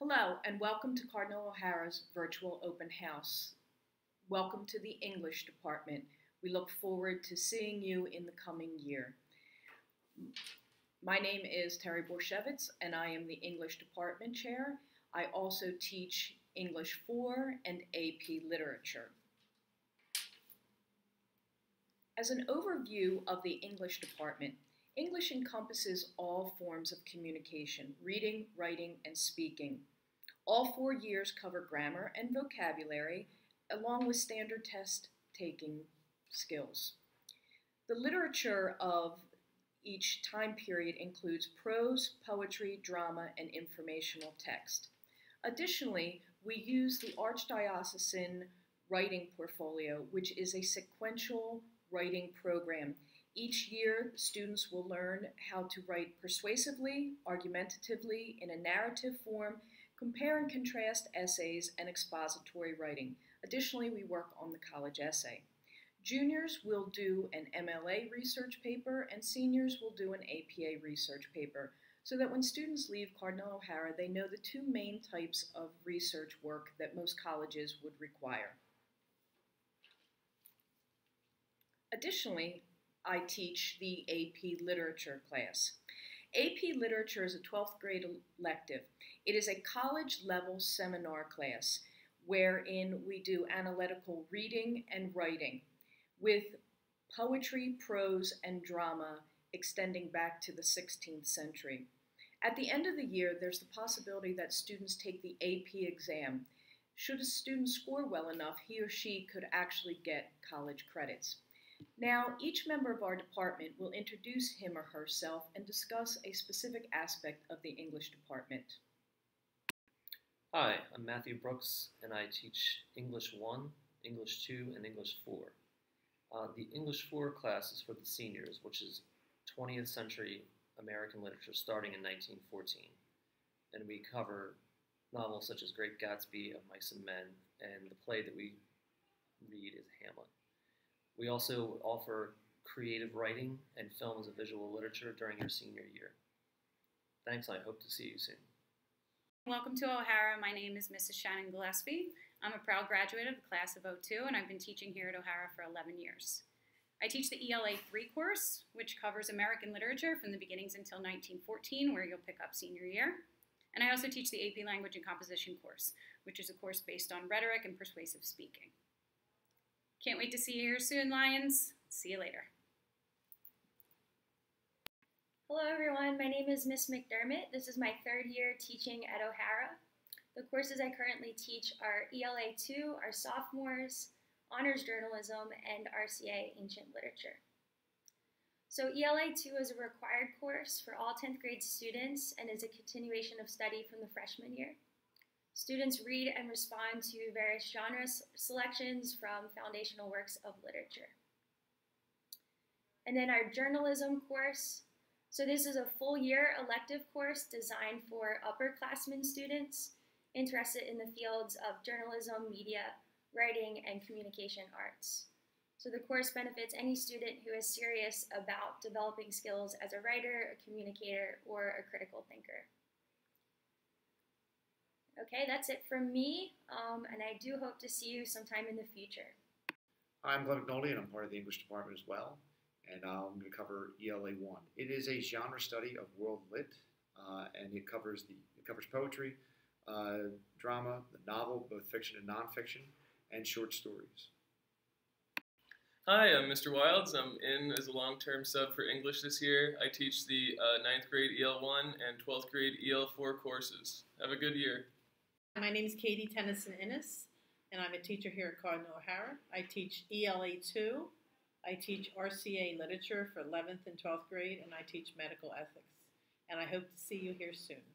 Hello, and welcome to Cardinal O'Hara's virtual open house. Welcome to the English department. We look forward to seeing you in the coming year. My name is Terry Borshevitz, and I am the English department chair. I also teach English 4 and AP Literature. As an overview of the English department, English encompasses all forms of communication, reading, writing, and speaking. All four years cover grammar and vocabulary, along with standard test taking skills. The literature of each time period includes prose, poetry, drama, and informational text. Additionally, we use the Archdiocesan Writing Portfolio, which is a sequential writing program. Each year, students will learn how to write persuasively, argumentatively, in a narrative form, compare and contrast essays, and expository writing. Additionally, we work on the college essay. Juniors will do an MLA research paper, and seniors will do an APA research paper, so that when students leave Cardinal O'Hara, they know the two main types of research work that most colleges would require. Additionally, I teach the AP Literature class. AP Literature is a 12th grade elective. It is a college level seminar class wherein we do analytical reading and writing with poetry, prose, and drama extending back to the 16th century. At the end of the year, there's the possibility that students take the AP exam. Should a student score well enough, he or she could actually get college credits. Now, each member of our department will introduce him or herself and discuss a specific aspect of the English department. Hi, I'm Matthew Brooks, and I teach English 1, English 2, and English 4. Uh, the English 4 class is for the seniors, which is 20th century American literature starting in 1914. And we cover novels such as Great Gatsby of Mice and Men, and the play that we read is Hamlet. We also offer creative writing and film as a visual literature during your senior year. Thanks, I hope to see you soon. Welcome to O'Hara. My name is Mrs. Shannon Gillespie. I'm a proud graduate of the class of 02, and I've been teaching here at O'Hara for 11 years. I teach the ELA 3 course, which covers American literature from the beginnings until 1914, where you'll pick up senior year. And I also teach the AP Language and Composition course, which is a course based on rhetoric and persuasive speaking. Can't wait to see you here soon, Lions. See you later. Hello everyone, my name is Miss McDermott. This is my third year teaching at O'Hara. The courses I currently teach are ELA 2, our sophomores, Honors Journalism, and RCA Ancient Literature. So ELA 2 is a required course for all 10th grade students and is a continuation of study from the freshman year. Students read and respond to various genre selections from foundational works of literature. And then our journalism course. So this is a full year elective course designed for upperclassmen students interested in the fields of journalism, media, writing, and communication arts. So the course benefits any student who is serious about developing skills as a writer, a communicator, or a critical thinker. Okay, that's it from me, um, and I do hope to see you sometime in the future. I'm Glenn McNulty, and I'm part of the English department as well, and I'm going to cover ELA 1. It is a genre study of world lit, uh, and it covers, the, it covers poetry, uh, drama, the novel, both fiction and nonfiction, and short stories. Hi, I'm Mr. Wilds. I'm in as a long-term sub for English this year. I teach the uh, 9th grade EL1 and 12th grade EL4 courses. Have a good year. My name is Katie Tennyson Innes, and I'm a teacher here at Cardinal O'Hara. I teach ELA 2, I teach RCA literature for 11th and 12th grade, and I teach medical ethics. And I hope to see you here soon.